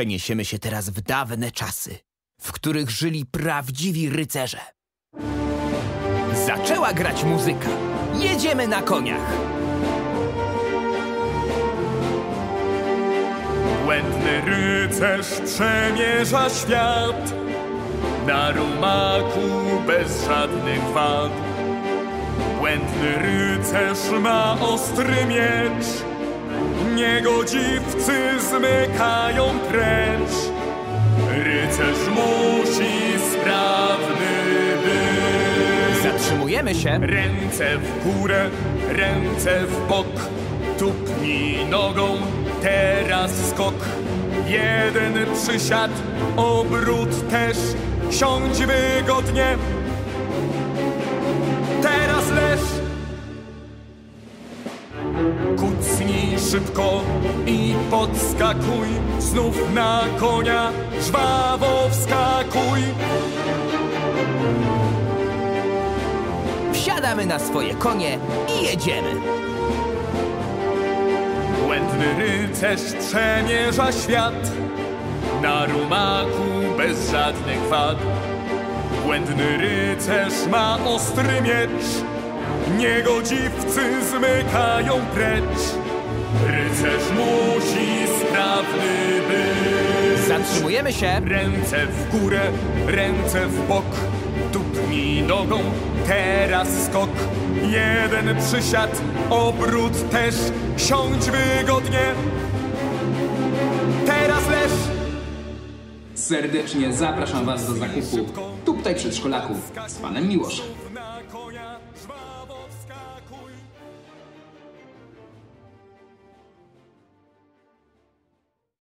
Przeniesiemy się teraz w dawne czasy, w których żyli prawdziwi rycerze. Zaczęła grać muzyka. Jedziemy na koniach. Błędny rycerz przemierza świat Na rumaku bez żadnych wad Błędny rycerz ma ostry miecz Niegodziwcy zmykają precz Rycerz musi sprawny być. Zatrzymujemy się. Ręce w górę, ręce w bok. Tupnij nogą, teraz skok. Jeden przysiad, obrót też. Siądź wygodnie szybko i podskakuj. Znów na konia żwawo wskakuj. Wsiadamy na swoje konie i jedziemy. Błędny rycerz przemierza świat. Na rumaku bez żadnych wad. Błędny rycerz ma ostry miecz. Niegodziwcy zmykają precz Rycerz musi sprawny być. Zatrzymujemy się. Ręce w górę, ręce w bok. Tupnij nogą, teraz skok. Jeden przysiad, obrót też. Siądź wygodnie. Teraz leż. Serdecznie zapraszam Was do zakupu Tuptaj Przedszkolaków z Panem Miłoszem.